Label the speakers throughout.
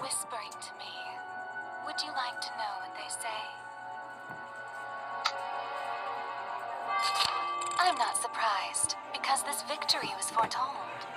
Speaker 1: whispering to me. Would you like to know what they say? I'm not surprised, because this victory was foretold.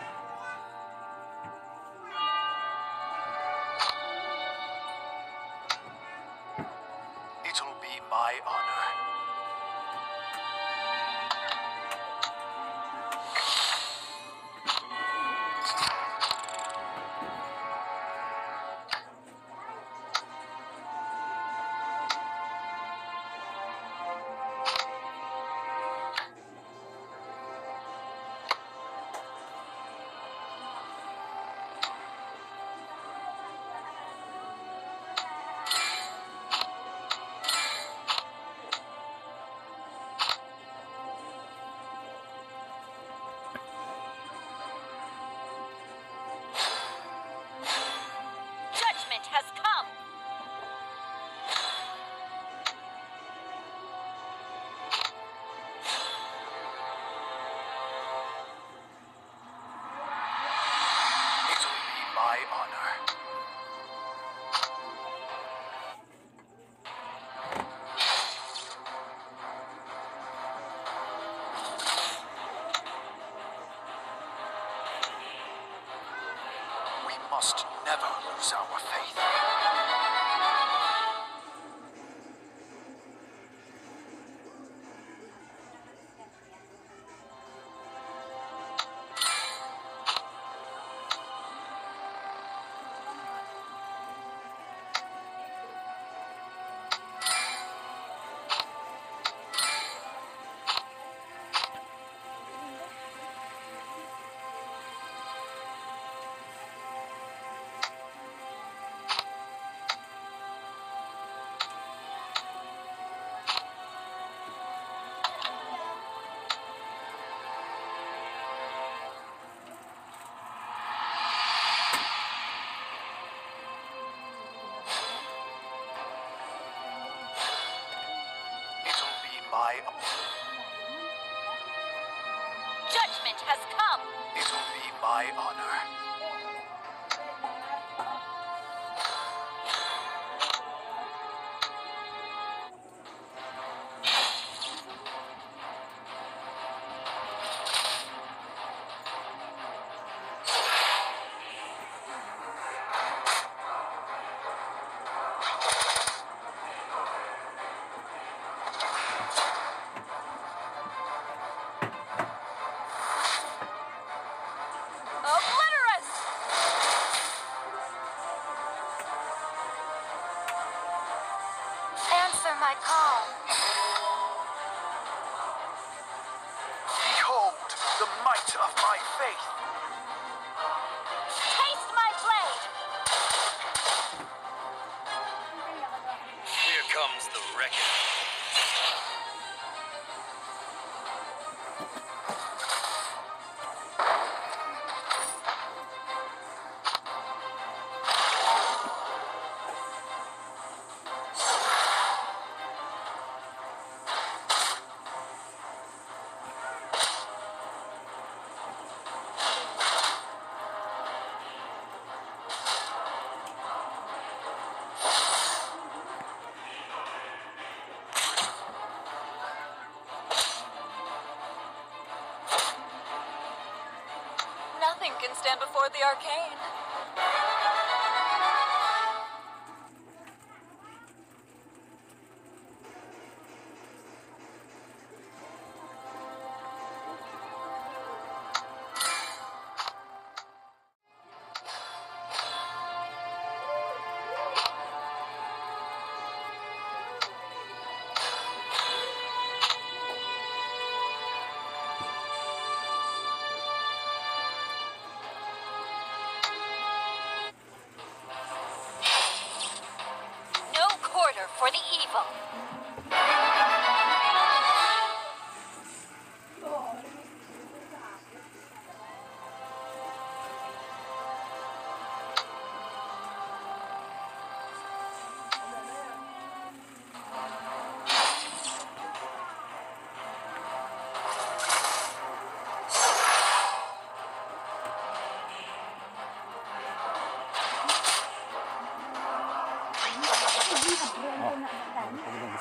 Speaker 2: Must never lose our faith. Be
Speaker 3: can stand before the arcane.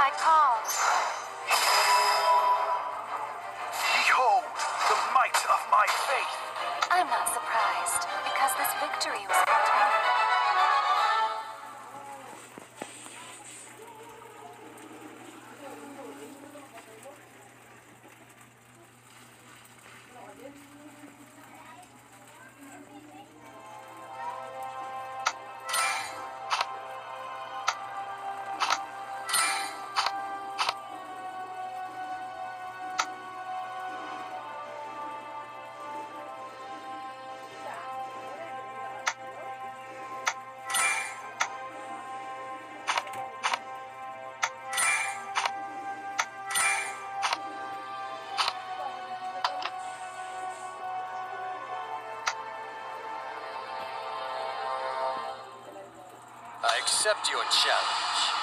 Speaker 1: my call.
Speaker 2: Behold the might of my faith.
Speaker 1: I'm not surprised, because this victory was foretold.
Speaker 2: I accept your challenge.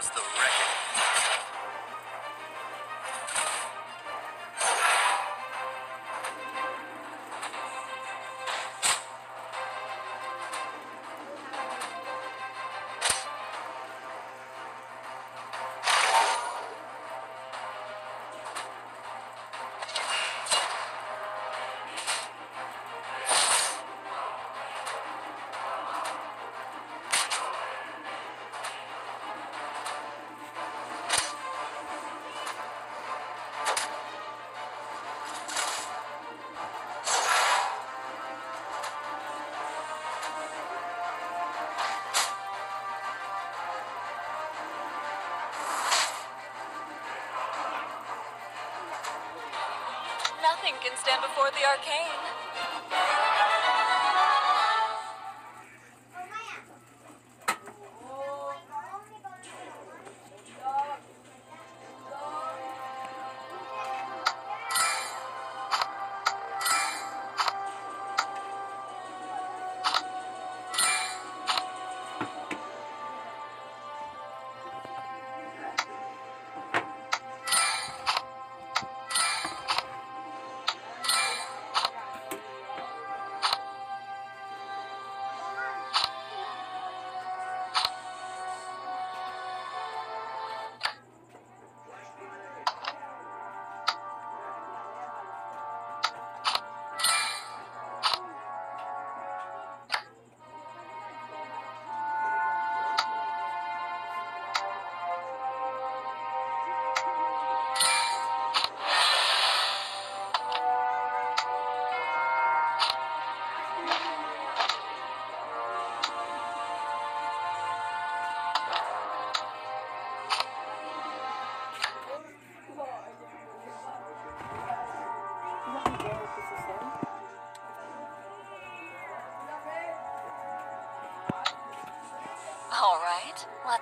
Speaker 2: The reckoning.
Speaker 3: Nothing can stand before the arcane.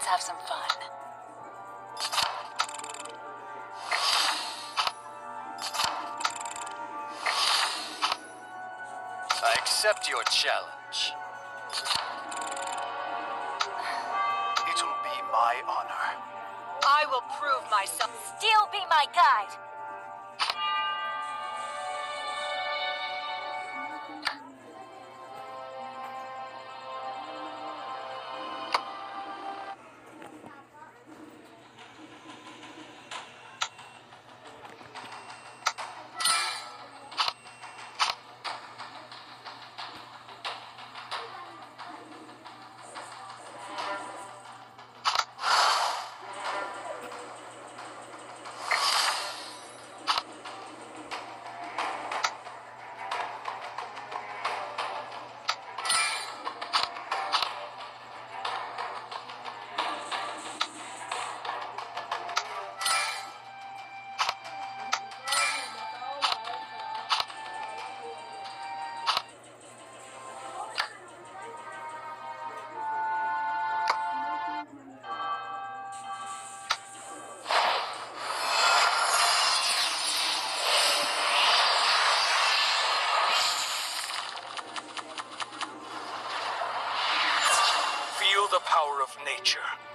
Speaker 1: Let's have some fun.
Speaker 2: I accept your challenge. It'll be my honor.
Speaker 3: I will prove myself. Still be my guide.
Speaker 2: Nature.